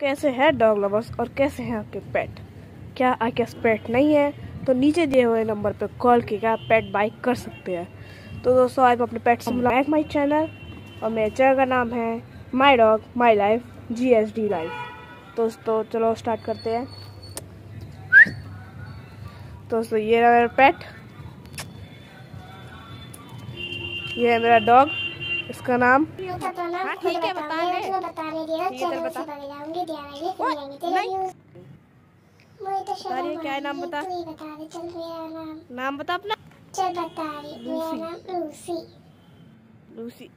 कैसे है dog lovers और कैसे हैं आपके पेट क्या आपके पास पेट नहीं है? तो नीचे दिए हुए नंबर पर कॉल करके आप पेट बाइक कर सकते हैं। तो दोस्तों मैं अपने पेट से मिलाएँ माई चैनल और मेरे चैनल का नाम है my dog my life G S D life दोस्तों, चलो स्टार्ट करते हैं। दोस्तों, ये रहा मेरा पेट ये है मेरा डॉग इसका नाम? हाँ ठीक है बता दे। क्या है नाम बता? नाम। बता अपना। लूसी। लूसी।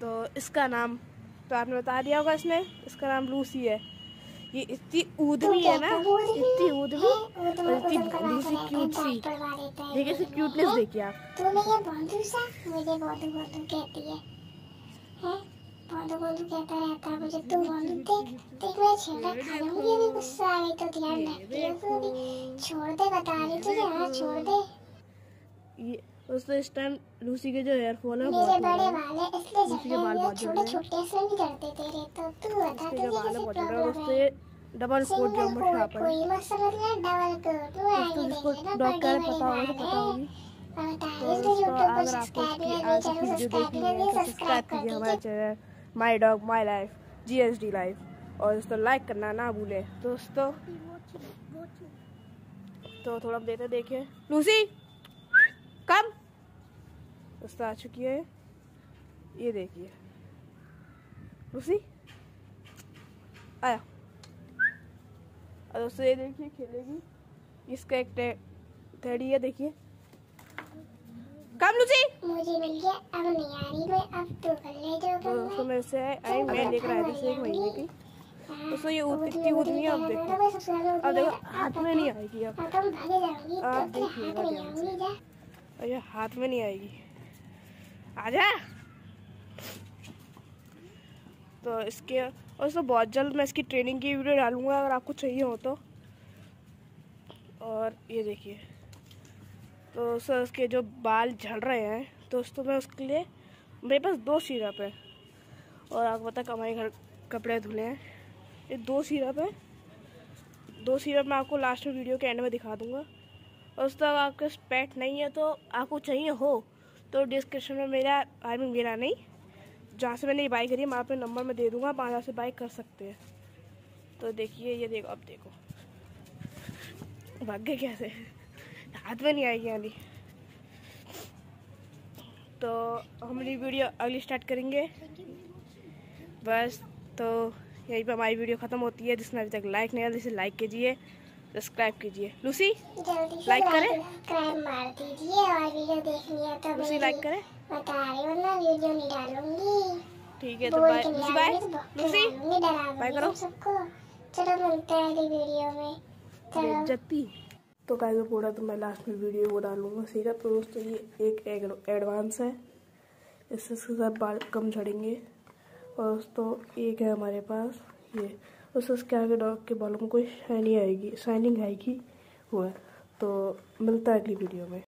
तो इसका नाम तो आपने बता दिया होगा इसने इसका नाम लूसी है। ये इतनी ऊदमी है ना इतनी ऊदमी और इतनी भली सी। क्यूट सी देखिए इसकी क्यूटनेस देखिए आप। तूने ये बंधु सा मुझे बंधु बंधु कहती है। बंधु बंधु कहता रहता है मुझे तू बंधु देख देख मैं छेड़ा खा लूँगी अभी गुस्सा आ गई तो ध्यान रखती छोड़ दे बता रही तुझे हाँ छोड़ दे। ये उसने इस टाइम लूसी के जो एयरफोन है मेरे बड़े वाले इसलिए लूसी के बाल बहुत छोटे छोटे से नहीं डरते तेरे तो। तू बता तुझे बाल है। किसी प्रॉब्लम उससे है? डबल कोट जो सिंगल मशा पर कोई मत समझ ले डबल कोट वो दोस्तों आगे देखेगा डॉग पता होगा तो पता है। होगी। My dog my life G S D life और दोस्तों लाइक करना ना भूलें। दोस्तों तो थोड़ा देते देखिए लूसी कम दोस्तों, आ चुकी है। ये देखिए। लूसी आया। और दोस्तों, ये देखिए, खेलेगी। इसका एक टेडी है, देखिए। कम लूसी मुझे मिल गया। अब नहीं आ रही मैं अब तो कर ले जो तो करना दोस्तों मेरे से आई मैं लेकर आया था एक महीने की। ये उत- इतनी उतनी है अब देखो अब देखो हाथ में नहीं आएगी अब। हाँ, जाओगी आप तो देखिएगा ये हाथ में नहीं आएगी। आजा। तो इसके और दोस्तों बहुत जल्द मैं इसकी ट्रेनिंग की वीडियो डालूँगा अगर आपको चाहिए हो तो। और ये देखिए। तो सर, उसके जो बाल झड़ रहे हैं दोस्तों मैं उसके लिए, मेरे पास दो सिरप है। और आपको पता कमाई घर, कपड़े धुले हैं। ये दो सिरप है। दो सिरप मैं आपको लास्ट में वीडियो के एंड में दिखा दूँगा। और उस तक आपके पेट नहीं है तो आपको चाहिए हो तो डिस्क्रिप्शन में मेरा आई मीन मेरा नहीं, जहाँ से मैंने ये बाइक करी है, मैं अपने नंबर में दे दूँगा, आप वहाँ से बाई कर सकते हैं। तो देखिए, ये देखो, अब देखो। भाग्य कैसे हाथ में नहीं आएगी यानी तो हम वीडियो अगली स्टार्ट करेंगे। बस तो यहीं पर हमारी वीडियो ख़त्म होती है जिसने अभी तक लाइक नहीं किया जिसे लाइक कीजिए सब्सक्राइब कीजिए। लूसी लाइक करें? मार दीजिए और वीडियो देखनी है तो लूसी लाइक करें? बता रही हूँ ना वीडियो नहीं डालूँगी। ठीक है तो बाय लूसी बाय तो लूसी बाय करो। सबको चलो मिलते हैं अगली वीडियो में। चलो। तो गाइस पूरा तो मैं लास्ट में वीडियो वो डालूँगा। सीधा तो दोस्तों, ये एक एडवांस है। इससे इसके साथ बाल कम झड़ेंगे। और दोस्तों, एक है हमारे पास, ये। उससे उसके आगे डॉग के बालों में कोई शाइनिंग आएगी शाइनिंग आएगी हुआ तो मिलता है अगली वीडियो में।